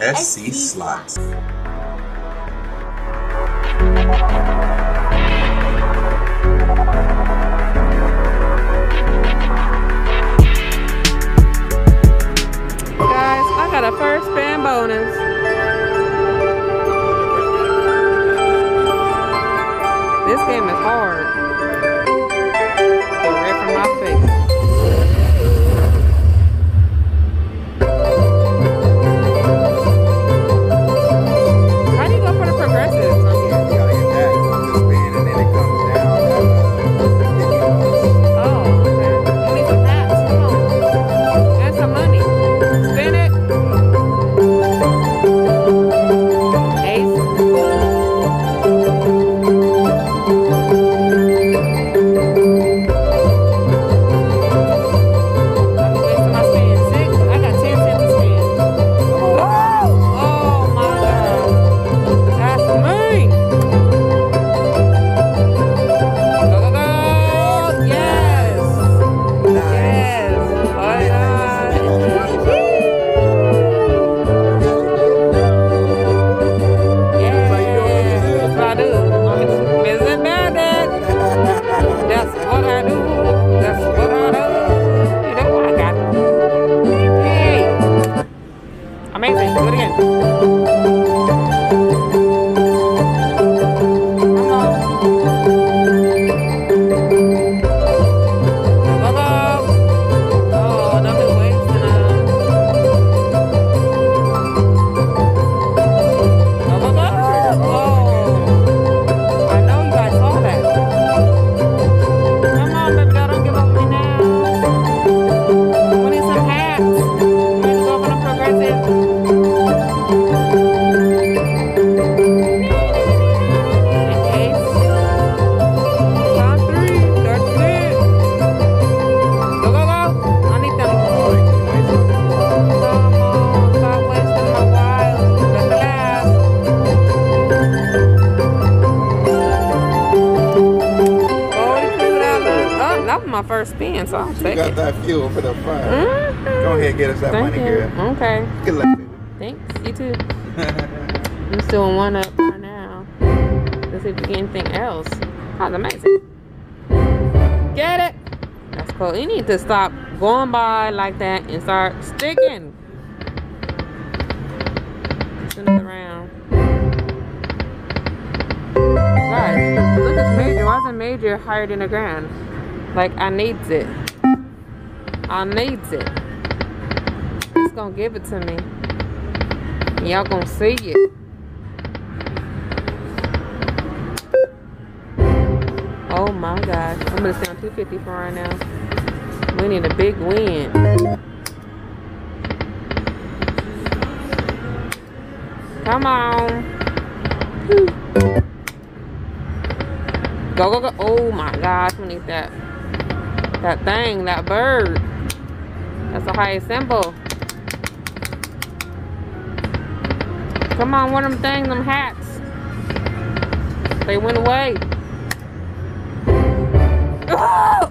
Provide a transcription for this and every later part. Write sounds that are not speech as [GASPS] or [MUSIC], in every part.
SC Slots. Guys, I got a first spin bonus. Spin, You got it. that fuel for the fire. Mhm. Go ahead and get us that Thank money, you. girl. Okay. Good luck, baby. Thanks. You too. [LAUGHS] I'm still in one up right now. Let's see if we get anything else. That's amazing. Get it? That's cool. You need to stop going by like that and start sticking. It's another round. Guys, look at major. Why isn't major higher than the grand? Like I needs it. I needs it. It's gonna give it to me. Y'all gonna see it. Oh my gosh. I'm gonna stay on 250 for right now. We need a big win. Come on. Go, go, go. Oh my gosh. We need that. That thing, that bird. That's the highest symbol. Come on, one of them things, them hats. They went away.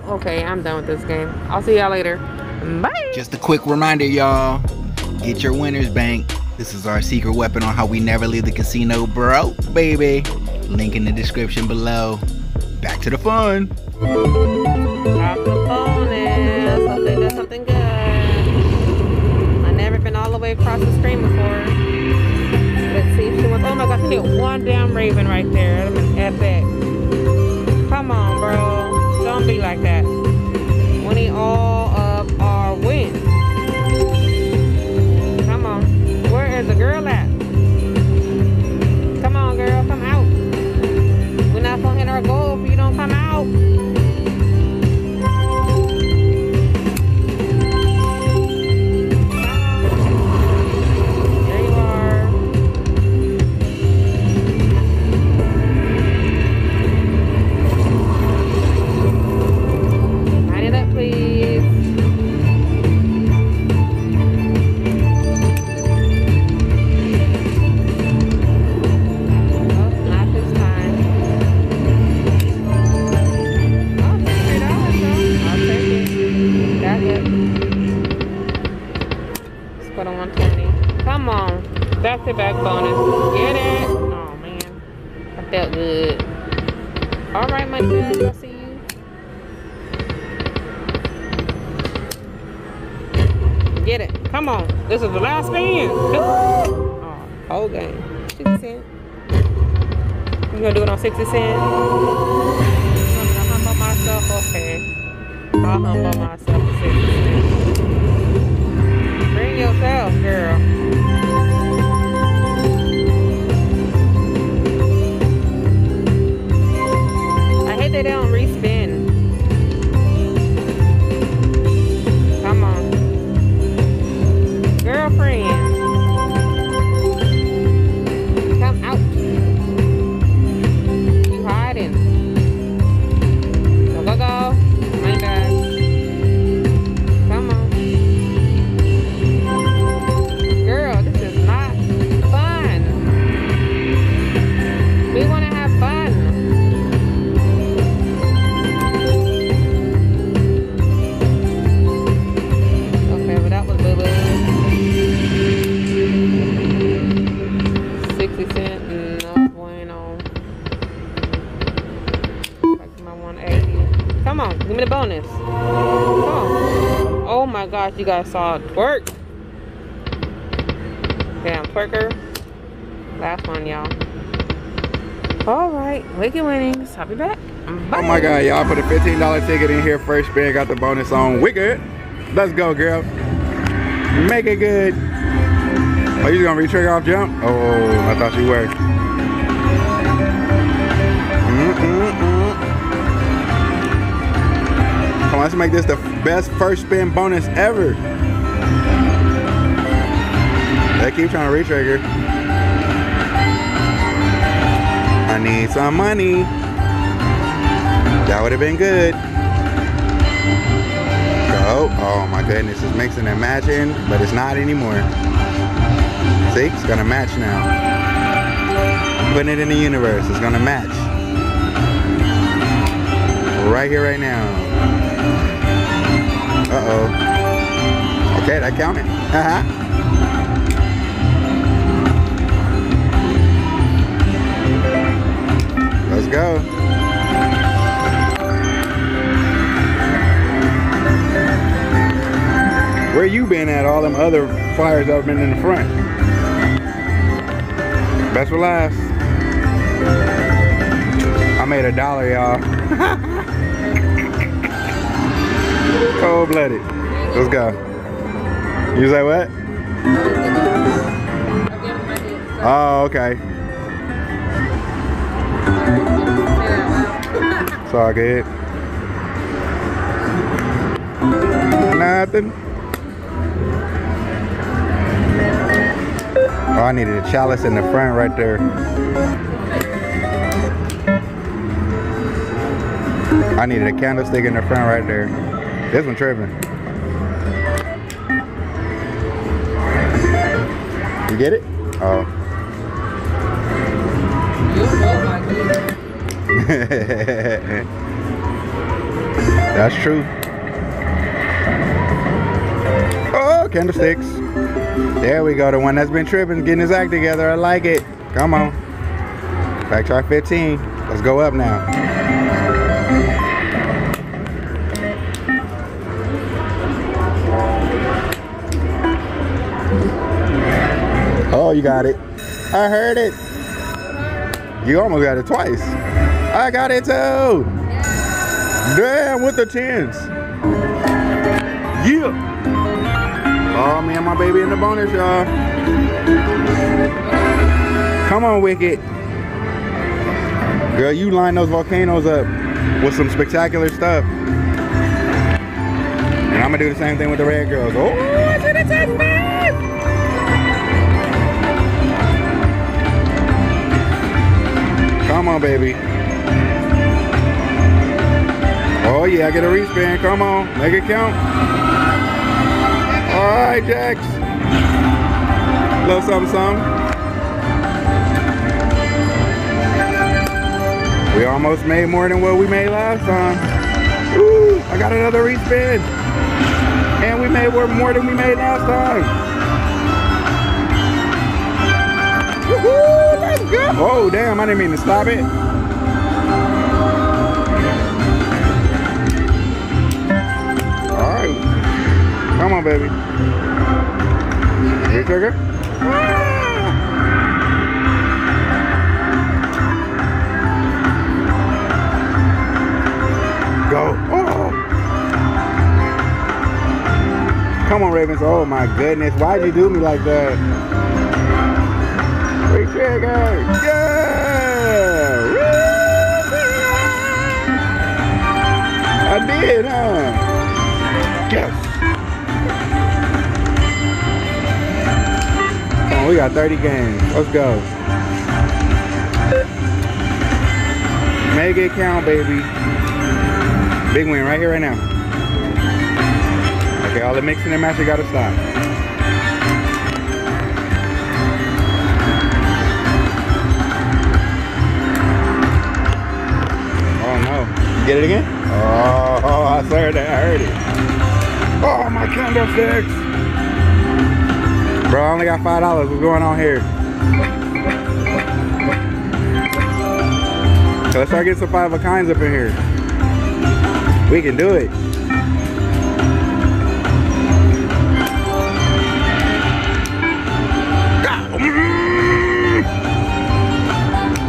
Okay, I'm done with this game. I'll see y'all later. Bye. Just a quick reminder, y'all. Get your winner's bank. This is our secret weapon on how we never leave the casino broke, baby. Link in the description below. Back to the fun. Way across the screen before. Let's see if she wants. Oh my gosh, we need one damn raven right there. Have been epic. Come on, bro. Don't be like that. We need all of our wins. Come on. Where is the girl at? Alright, my friends, I see you. Get it. Come on. This is the last spin. Oh, whole game. 50 cent. You gonna do it on 60 cent? I'm gonna humble myself. Okay. I'll humble myself for 60 cents. Bring yourself, girl. You guys saw it twerk. Damn, twerker. Last one, y'all. All right, wicked winnings. I'll be back. Bye. Oh my god, y'all put a $15 ticket in here first spin, got the bonus on Wicked. Let's go, girl. Make it good. Oh, you gonna re-trigger off jump? Oh, I thought you were. On, let's make this the best first spin bonus ever. They keep trying to re-trigger. I need some money. That would have been good. Go. Oh my goodness, it's mixing and matching, but it's not anymore. See, it's gonna match now. Putting it in the universe, it's gonna match. Right here, right now. Uh-oh. Okay, that counted. Uh-huh. Let's go. Where you been at all them other fires that have been in the front? Best for last. I made a dollar, y'all. [LAUGHS] Cold blooded. Let's go. You say what? Oh, okay. It's all good. Nothing. Oh, I needed a chalice in the front right there. I needed a candlestick in the front right there. This one tripping. You get it? Oh. [LAUGHS] That's true. Oh, candlesticks. There we go. The one that's been tripping, getting his act together. I like it. Come on. Back try 15. Let's go up now. Oh, you got it. I heard it. You almost got it twice. I got it too. Damn, with the tens. Yeah. Oh, me and my baby in the bonus, y'all. Come on, Wicked. Girl, you line those volcanoes up with some spectacular stuff. And I'm gonna do the same thing with the red girls. Oh, Come on, baby. Oh yeah, I get a respin. Come on, make it count. All right, Jax. Little something, something. We almost made more than what we made last time. Woo, I got another respin. And we made more more than we made last time. Oh, damn, I didn't mean to stop it. All right. Come on, baby. Here, trigger. Go. Oh. Come on, Ravens. Oh, my goodness. Why'd you do me like that? Free trigger. Yeah. I did, huh? Yes. On, we got 30 games. Let's go. Make it count, baby. Big win right here, right now. Okay, all the mixing and matching gotta stop. Get it again? Oh, oh I swear that I heard it. Oh, my candlesticks. Bro, I only got five dollars. What's going on here? So let's start getting some five of kinds up in here. We can do it.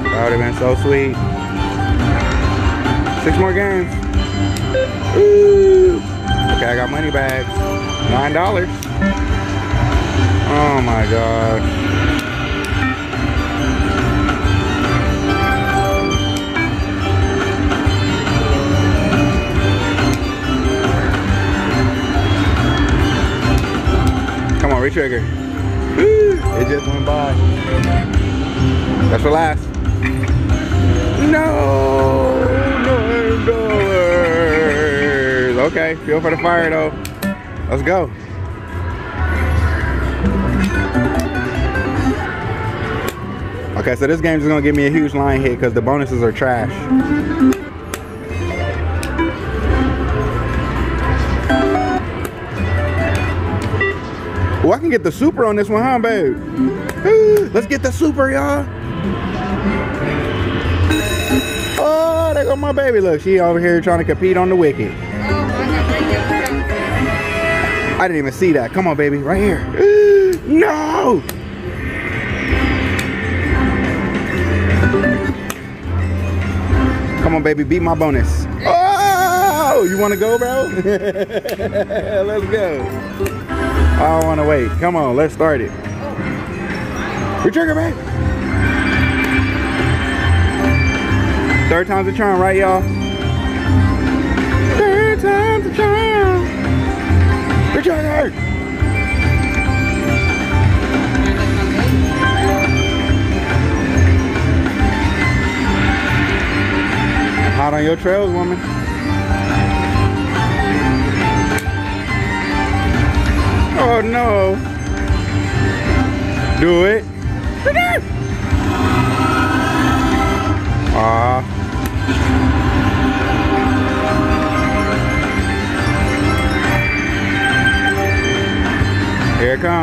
That would have been so sweet. Six more games. Ooh. Okay, I got money bags. Nine dollars. Oh my gosh. Come on, retrigger. It just went by. That's for last. No, Okay, feel for the fire though. Let's go. Okay, so this game is gonna give me a huge line hit because the bonuses are trash. Oh, I can get the super on this one, huh, babe? [GASPS] Let's get the super, y'all. Oh, there go my baby. Look, she over here trying to compete on the Wicked. I didn't even see that. Come on, baby, right here. [GASPS] No! Come on, baby, beat my bonus. Oh, you want to go, bro? [LAUGHS] Let's go. I don't want to wait. Come on, let's start it. Retrigger, man. Third time's a charm, right, y'all? Third time's a charm. Retrigger. Hot on your trails, woman. Oh no. Do it.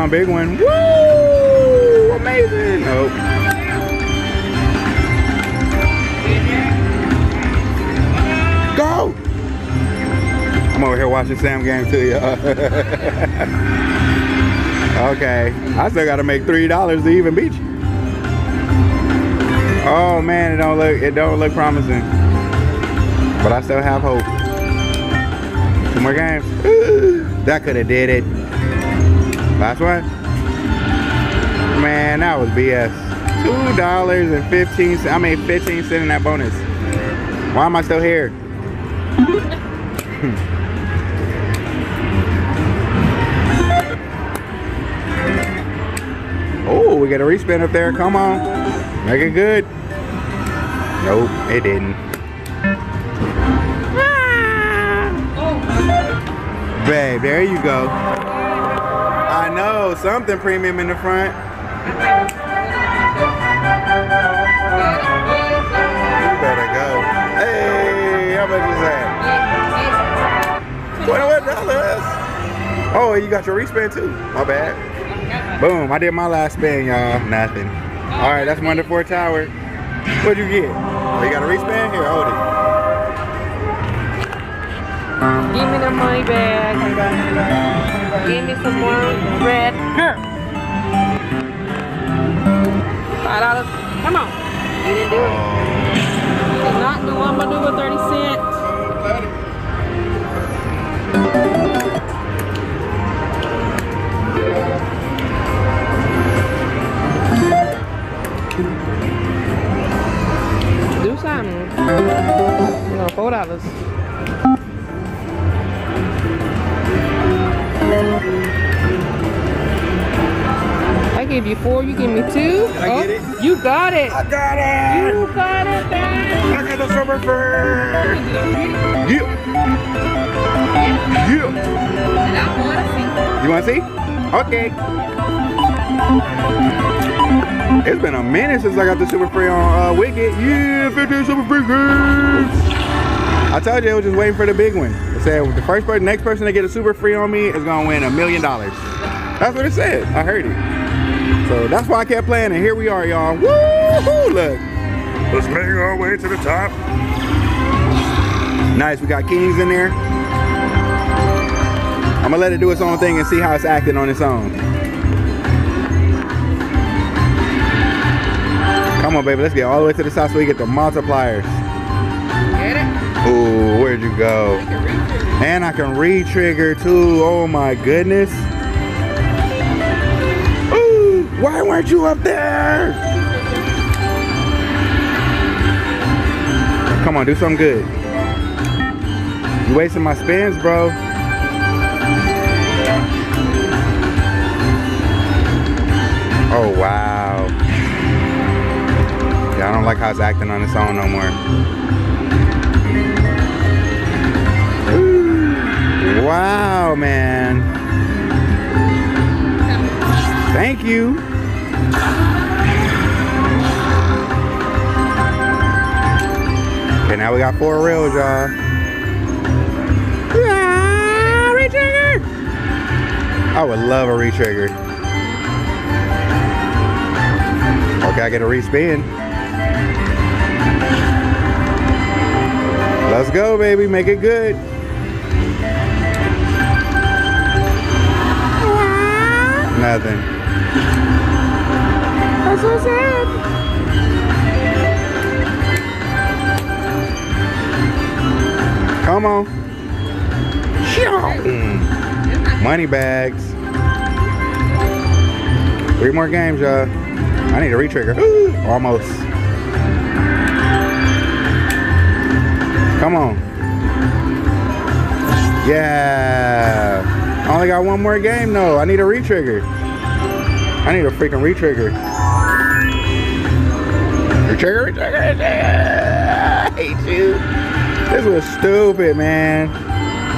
Big one. Woo! Amazing. Nope. Go! I'm over here watching Sam game too, y'all. [LAUGHS] okay. I still gotta make three dollars to even beat you. Oh man, it don't look it don't look promising. But I still have hope. Two more games. [GASPS] That could have did it. Last one. Man, that was BS. Two dollars and fifteen. I mean fifteen cents in that bonus. Why am I still here? [LAUGHS] oh, we got a respin up there. Come on. Make it good. Nope, it didn't. Ah! Babe, there you go. Know, something premium in the front. You better go. Hey, how much is that? Twenty-one dollars. Oh, you got your respin too. My bad. Boom, I did my last spin, y'all. Nothing. All right, that's one to four tower. What'd you get? Oh, you got a respin? Here, hold it. Give me the money back. Give me some more red. Here. Five dollars. Come on. You didn't do it. You did not do one, but do a 30 cent. Do something. You know, four dollars. I gave you four, you give me two. I oh, get it? You got it. I got it! You got it, man. I got the super free! You! You! And I want to see. You want to see? Okay. It's been a minute since I got the super free on uh, Wicked. Yeah, 15 super free games. I told you I was just waiting for the big one. It said the first person, next person to get a super free on me is gonna win a million dollars. That's what it said. I heard it. So that's why I kept playing, and here we are, y'all. Woo-hoo! Look, let's make our way to the top. Nice. We got kings in there. I'm gonna let it do its own thing and see how it's acting on its own. Come on, baby, let's get all the way to the top so we get the multipliers. Ooh, where'd you go? And I can re-trigger too. Oh my goodness. Ooh, why weren't you up there? Come on, do something good. You wasting my spins, bro. Oh wow. Yeah, I don't like how it's acting on its own no more. Wow, man. Thank you. Okay, now we got four reels, y'all. Ah, retrigger! I would love a retrigger. Okay, I get a respin. Let's go, baby. Make it good. Nothing. That's so sad. Come on. Mm. Money bags. Three more games, y'all. I need a retrigger. [GASPS] Almost. Come on. Yeah. I only got one more game though. I need a retrigger. I need a freaking retrigger. Retrigger, retrigger, retrigger. I hate you. This was stupid, man.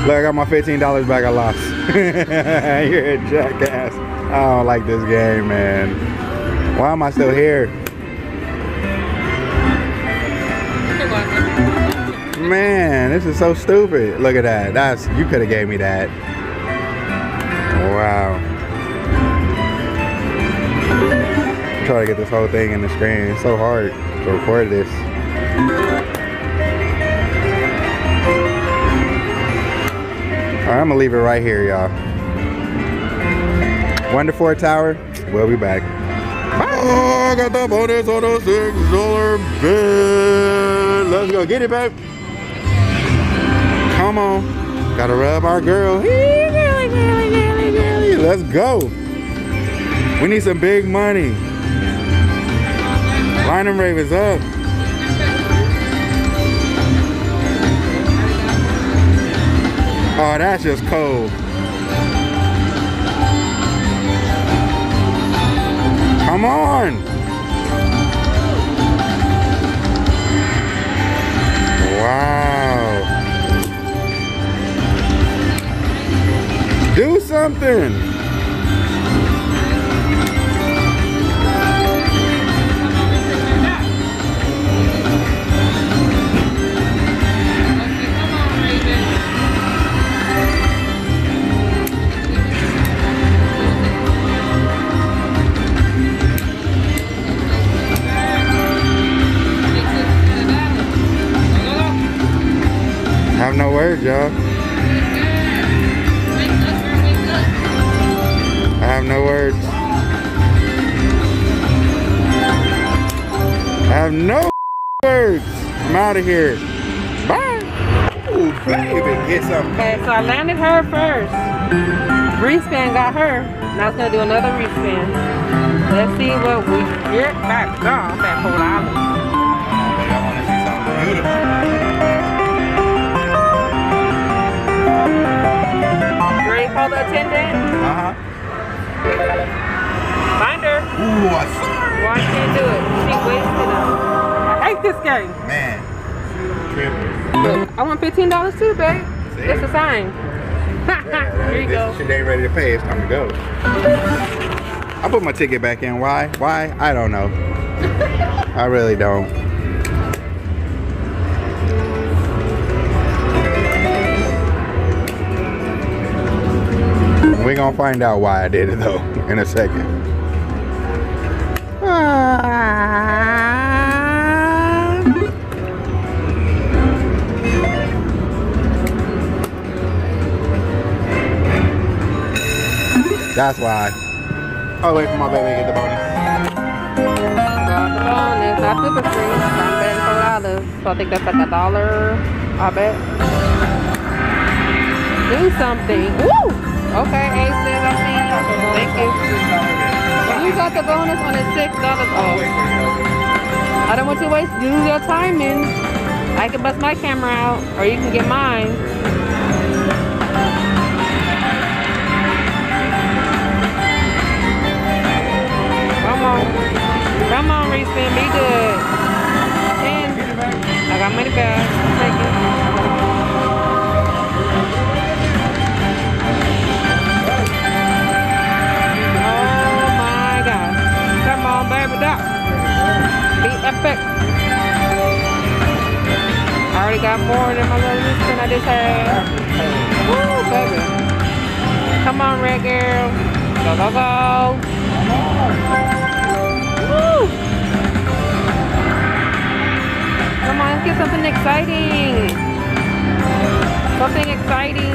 Look, I got my $15 back I lost. [LAUGHS] You're a jackass. I don't like this game, man. Why am I still here? Man, this is so stupid. Look at that. That's you could have gave me that. Wow. I'm to get this whole thing in the screen. It's so hard to record this. Alright, I'm gonna leave it right here, y'all. To four tower. We'll be back. Oh, I got the bonus on a six dollar bid. Let's go get it, babe. Come on. Gotta rub our girl. Let's go. We need some big money. Line them Ravens up. Oh, that's just cold. Come on. something. I have no words, y'all. I have no [LAUGHS] words. I'm out of here. Bye. Ooh, baby, get something. Okay, so I landed her first. Respan got her. Now it's gonna do another respin. Let's see what we get back. Oh, I'm at Port Island. I want to see something beautiful. You ready to the attendant? Uh-huh. Find her. Ooh, I sorry. Why can't do it? She wasted them. I hate this game. Man. Look, I want fifteen dollars too, babe. See? It's a sign. [LAUGHS] Here you This go. shit ain't ready to pay. It's time to go. I put my ticket back in. Why? Why? I don't know. I really don't. Gonna find out why I did it though in a second. That's why. I'll wait for my baby to get the bonus. Not super free. I'm betting dollars. So I think that's like a dollar. I bet. Do something. Woo! Okay, aces, I see you. Thank you. You got the bonus on the six dollars off. I don't want you to waste use your timing. I can bust my camera out, or you can get mine. Come on. Come on, Respin, be good. Ten. I got money back. Than my little Respin I just had. Woo, baby. Come on, red girl. Go, go, go. Woo! Come on, let's get something exciting. Something exciting.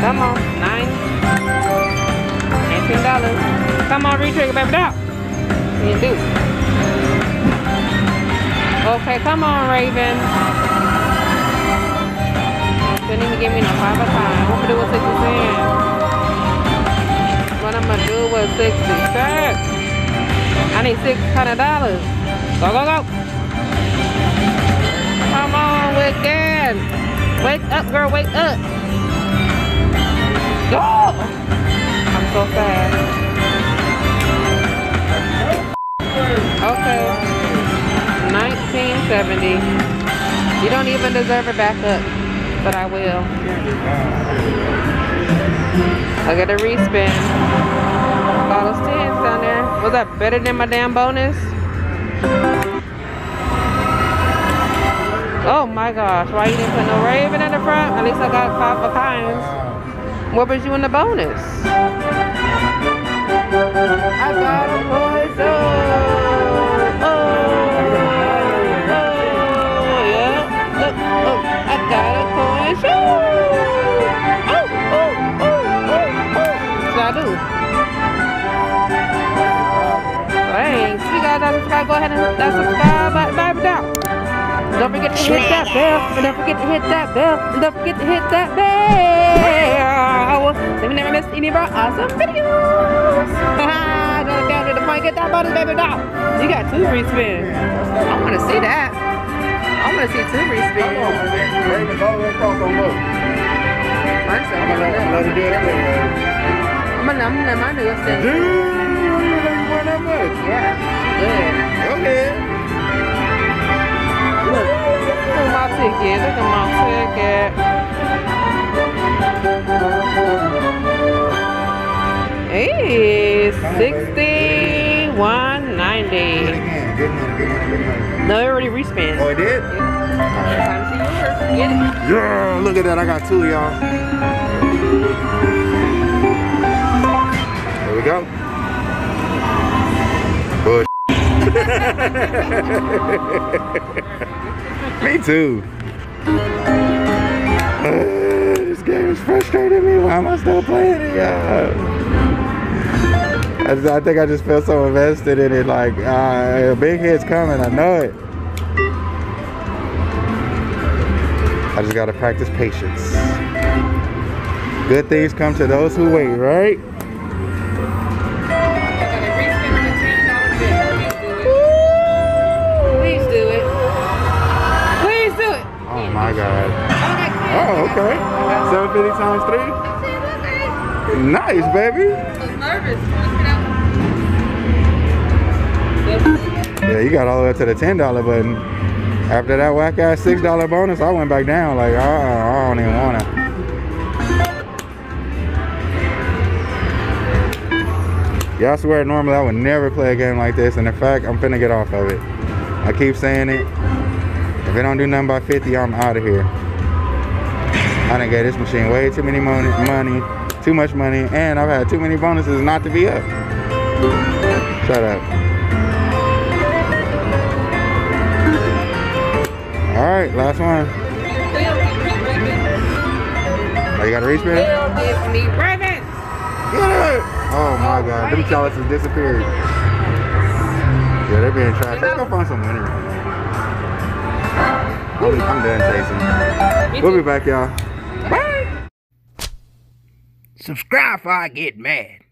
Come on, nine. Dollars. Come on, retrigger, baby, down. You do. Okay, come on, Raven. Didn't even give me no five of time. What am I do with 60 cents? What I'm gonna do with 60 cents? I need six hundred dollars. Go, go, go. Come on, Wicked. Wake up, girl, wake up. Go. I'm so fast. Okay. 1970. You don't even deserve a backup, but I will. I got a respin. All those tens down there. Was that better than my damn bonus? Oh my gosh, why you didn't put no raven in the front? At least I got five of kinds. What was you in the bonus? I got a poison. Go ahead and hit that subscribe button, baby down. Don't forget to hit that bell. And don't forget to hit that bell. And don't forget to hit that bell. So we never miss any of our awesome videos. Haha, Don't count to the point. Get that bonus, baby doll. You got two free spins. I want to see that. I want to see two free spins. Raven, go ahead, cross on low. Mine's I'm gonna let, let do it quick, man. I'm gonna, let mine do a spin. Dude, you really that much. Yeah, at my ticket. Look at my. Hey, sixty-one Do it again. Good money, good money, good money. No, it already respin. Oh, it did? Time to see yours. Get it. Yeah, look at that. I got two, y'all. There we go. Bush. [LAUGHS] Me too. [LAUGHS] it's frustrating me. Why am I still playing it? I, just, I think I just feel so invested in it. Like, uh, a big hit's coming. I know it. I just gotta practice patience. Good things come to those who wait, right? Please do it. Please do it. Oh my god. Oh, okay. 750 times three? Nice, baby. I was nervous. Yeah, you got all the way up to the $10 button. After that whack ass $6 bonus, I went back down. Like, uh, I don't even wanna. Yeah, I swear normally I would never play a game like this, and in fact, I'm finna get off of it. I keep saying it. If it don't do nothing by 50, I'm out of here. I done gave this machine way too many money, money, too much money, and I've had too many bonuses not to be up. Shut up. All right, last one. Oh, you got a respin? Will give me. Get it! Oh my god, them chalices disappeared. Yeah, they're being trash. Let's go find some winners. I'm, I'm done chasing. We'll be back, y'all. Subscribe before I get mad.